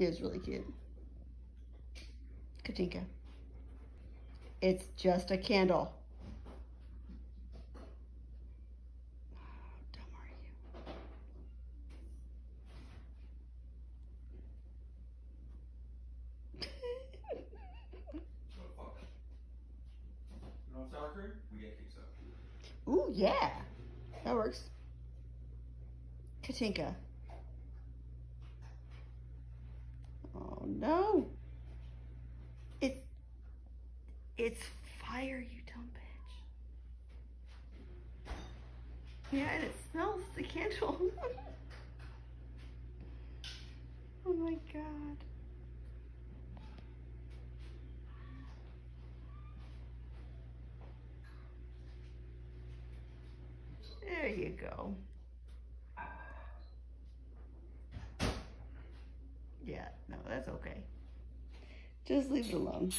It was really cute. Katinka. It's just a candle. Dumb are you? So fuck. You want sour cream? We get queso. Ooh, yeah. That works. Katinka. Oh no. It's it's fire, you dumb bitch. Yeah, and it smells the candle. oh my god. There you go. Yeah, no, that's okay. Just leave it alone.